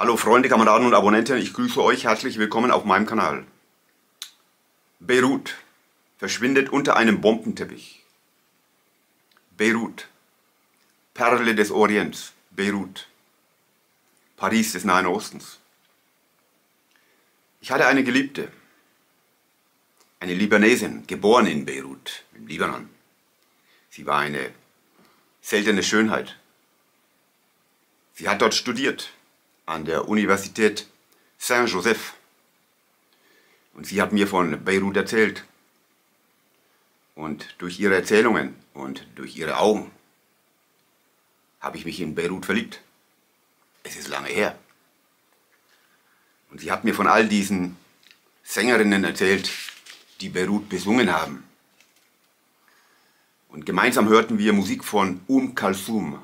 Hallo Freunde, Kameraden und Abonnenten, ich grüße euch herzlich willkommen auf meinem Kanal. Beirut verschwindet unter einem Bombenteppich. Beirut, Perle des Orients, Beirut, Paris des Nahen Ostens. Ich hatte eine Geliebte, eine Libanesin, geboren in Beirut, im Libanon. Sie war eine seltene Schönheit. Sie hat dort studiert, an der Universität Saint-Joseph. Und sie hat mir von Beirut erzählt. Und durch ihre Erzählungen und durch ihre Augen habe ich mich in Beirut verliebt. Es ist lange her. Und sie hat mir von all diesen Sängerinnen erzählt, die Beirut besungen haben. Und gemeinsam hörten wir Musik von Um Kalsum,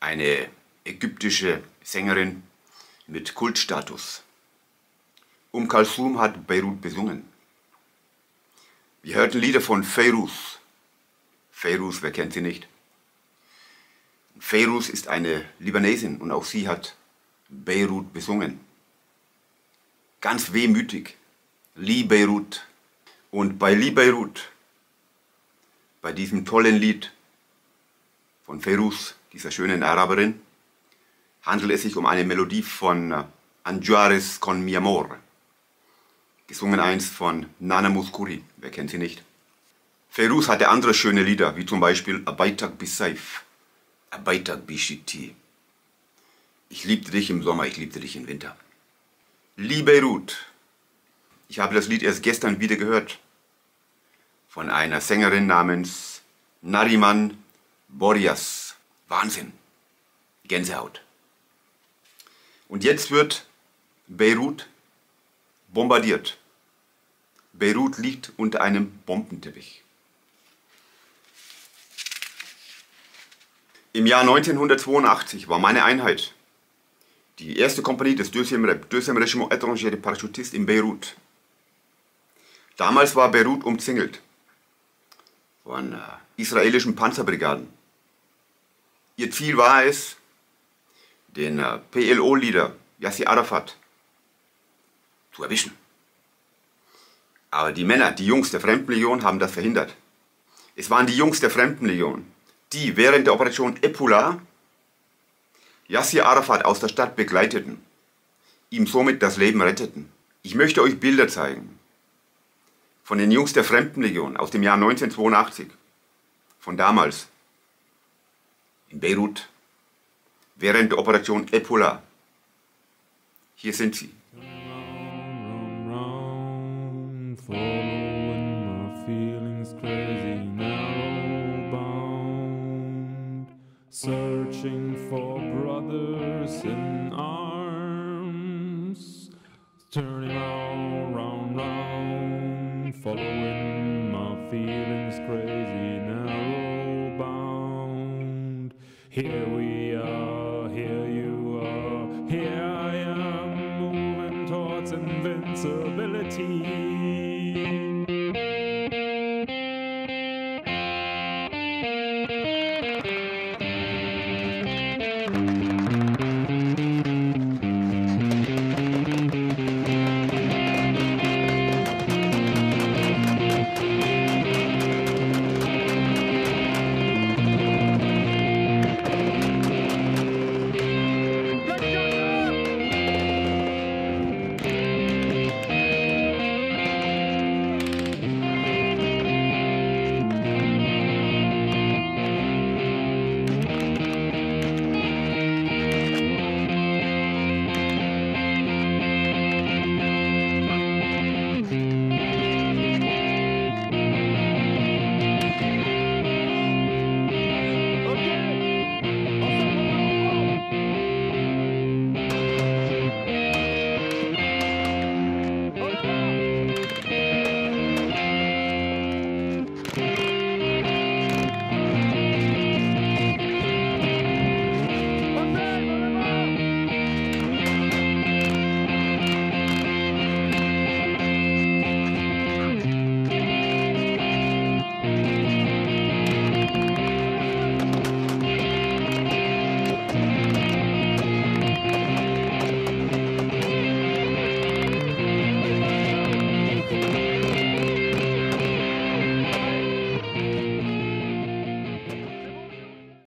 eine ägyptische Sängerin mit Kultstatus. Um Kalsum hat Beirut besungen. Wir hörten Lieder von Feiruz. Feiruz, wer kennt sie nicht? Feiruz ist eine Libanesin und auch sie hat Beirut besungen. Ganz wehmütig. Li Beirut. Und bei Li Beirut, bei diesem tollen Lied von Feiruz, dieser schönen Araberin, handelt es sich um eine Melodie von äh, Anjuares con mi amor, gesungen einst von Nana Muscuri, wer kennt sie nicht. Feiruz hatte andere schöne Lieder, wie zum Beispiel Abaitak Bisaif, Abaitak Bishiti. Ich liebte dich im Sommer, ich liebte dich im Winter. Li Beirut. Ich habe das Lied erst gestern wieder gehört. Von einer Sängerin namens Nariman Borias. Wahnsinn. Gänsehaut. Und jetzt wird Beirut bombardiert. Beirut liegt unter einem Bombenteppich. Im Jahr 1982 war meine Einheit, die erste Kompanie des Deuxième Régiment Étranger de Parachutistes in Beirut. Damals war Beirut umzingelt von äh, israelischen Panzerbrigaden. Ihr Ziel war es, den äh, PLO-Leader Yassi Arafat zu erwischen. Aber die Männer, die Jungs der Fremdenlegion haben das verhindert. Es waren die Jungs der Fremdenlegion, die während der Operation Epula Yassir Arafat aus der Stadt begleiteten, ihm somit das Leben retteten. Ich möchte euch Bilder zeigen von den Jungs der Fremdenlegion aus dem Jahr 1982, von damals, in Beirut, während der Operation Epula. Hier sind sie. Searching for brothers in arms, turning all round, round, following my feelings crazy, narrow bound. Here we eternity.